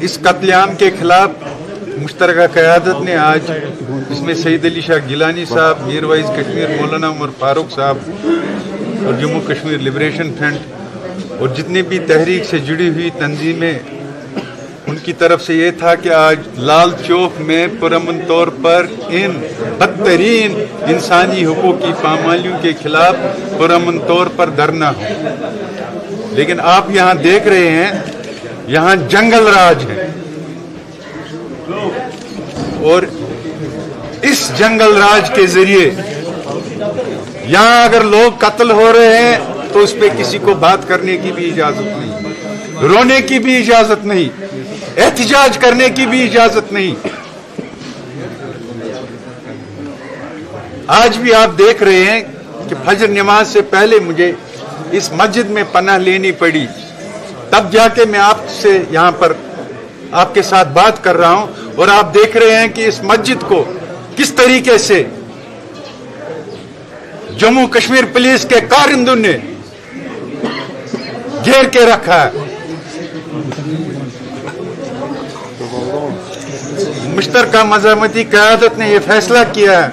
اس قتل عام کے خلاف مشترکہ قیادت نے آج اس میں سعید علی شاہ گیلانی صاحب، میر وائز کشمیر مولانا عمر فاروق صاحب اور جموں کشمیر لبریشن فرنٹ اور جتنی بھی تحریک سے جڑی ہوئی تنظیمیں، ان کی طرف سے یہ تھا کہ آج لال چوک میں پرامن طور پر ان بدترین انسانی حقوق کی پامالیوں کے خلاف پرامن طور پر دھرنا ہو۔ لیکن آپ یہاں دیکھ رہے ہیں یہاں جنگل راج ہے اور اس جنگل راج کے ذریعے یہاں اگر لوگ قتل ہو رہے ہیں تو اس پہ کسی کو بات کرنے کی بھی اجازت نہیں، رونے کی بھی اجازت نہیں، احتجاج کرنے کی بھی اجازت نہیں۔ آج بھی آپ دیکھ رہے ہیں کہ فجر نماز سے پہلے مجھے اس مسجد میں پناہ لینی پڑی۔ تب جا کے میں آپ سے یہاں پر آپ کے ساتھ بات کر رہا ہوں اور آپ دیکھ رہے ہیں کہ اس مسجد کو کس طریقے سے جموں کشمیر پولیس کے کارندوں نے گھیر کے رکھا ہے۔ مشترکہ مذامتی قیادت نے یہ فیصلہ کیا ہے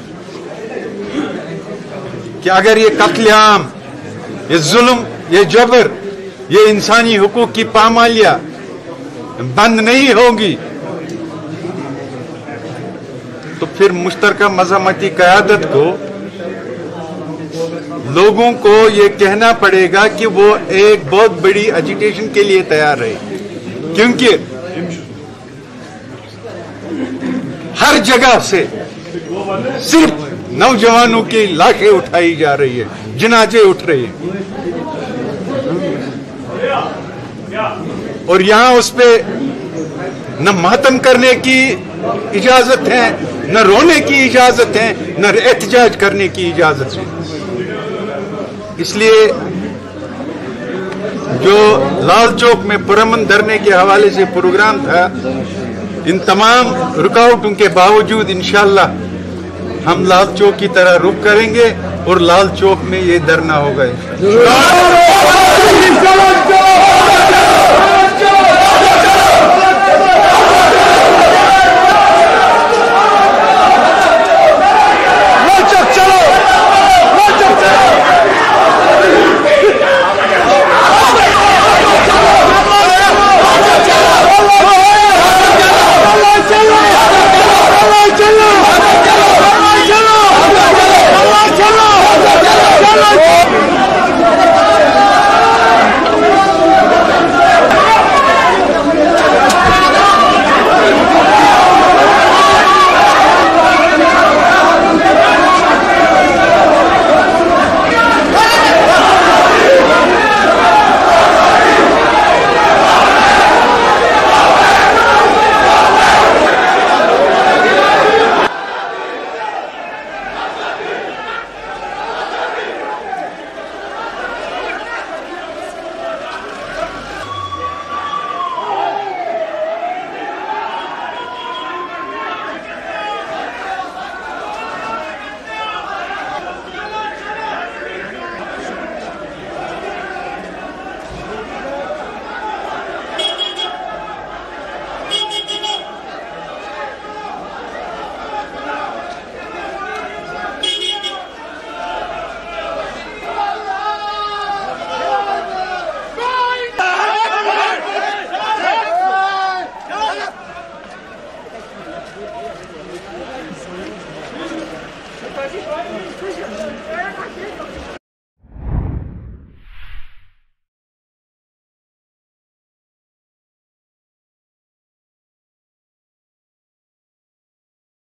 کہ اگر یہ قتل عام، یہ ظلم، یہ جبر یہ انسانی حقوق کی پامالیاں بند نہیں ہوگی تو پھر مشترکہ مذہمتی قیادت کو لوگوں کو یہ کہنا پڑے گا کہ وہ ایک بہت بڑی ایجیٹیشن کے لیے تیار رہے کیونکہ ہر جگہ سے صرف نوجوانوں کی لاکھیں اٹھائی جا رہی ہے جنازے اٹھ رہی ہیں اور یہاں اس پہ نہ ماتم کرنے کی اجازت ہے، نہ رونے کی اجازت ہے، نہ احتجاج کرنے کی اجازت ہے۔ اس لیے جو لال چوک میں پرمن دھرنے کے حوالے سے پروگرام تھا، ان تمام رکاوٹوں کے باوجود انشاءاللہ ہم لال چوک کی طرح رخ کریں گے اور لال چوک میں یہ دھرنا ہوگا۔